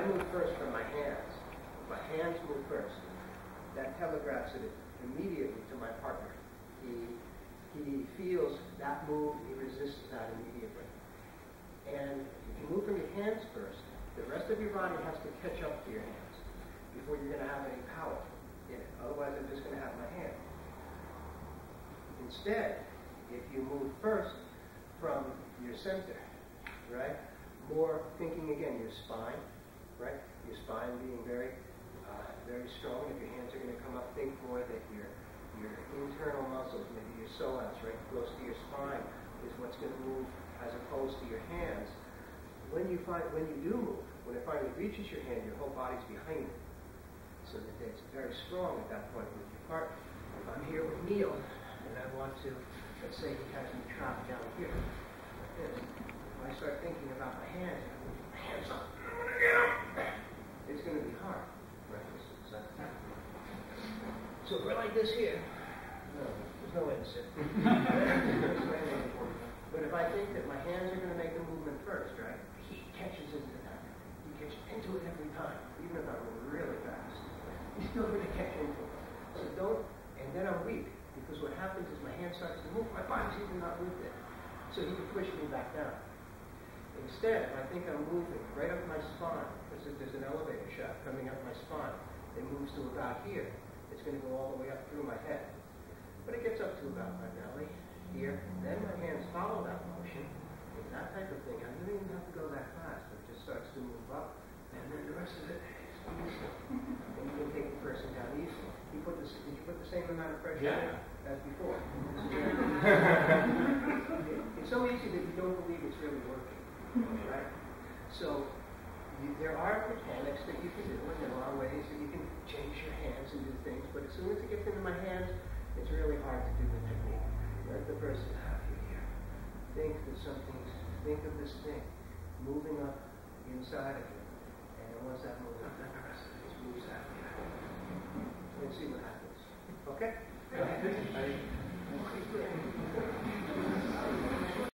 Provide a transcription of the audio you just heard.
I move first from my hands, my hands move first, that telegraphs it immediately to my partner. He, he feels that move, he resists that immediately. And if you move from your hands first, the rest of your body has to catch up to your hands before you're going to have any power in it. Otherwise, I'm just going to have my hand. Instead, if you move first from your center, right? More thinking again, your spine, right? Your spine being very, uh, very strong. If your hands are going to come up, think more that your your internal muscles, maybe your psoas, right, close to your spine, is what's going to move as opposed to your hands. When you find when you do move, when it finally reaches your hand, your whole body's behind it, so that it's very strong at that point with your partner. If I'm here with Neil and I want to, let's say he has me trapped down here, like this. When I start thinking about my hands up, it's going to be hard. Right? So, so if we're like this here, no, there's no way to sit. but if I think that my hands are going to make the movement first, right? He catches into that. He catches into it every time, even if I'm really fast. He's still going to catch into it. So don't, and then I'm weak, because what happens is my hand starts to move, my body's even not with it. So he can push me back down. Instead, I think I'm moving right up my spine, because there's an elevator shaft coming up my spine. It moves to about here. It's going to go all the way up through my head. But it gets up to about my belly, here. Then my hands follow that motion. It's that type of thing. I don't even have to go that fast. It just starts to move up. And then the rest of it is easy. and you can take the person down easily. You put this, did you put the same amount of pressure yeah. as before? it's so easy that you don't believe it's really working. Right? So you, there are mechanics that you can do, and there are ways that you can change your hands and do things, but as soon as it into my hands, it's really hard to do the technique. Let the person have you here. Think that something's, think of this thing moving up inside of you, and once that moves up, then the rest of moves out. Let's see what happens. Okay?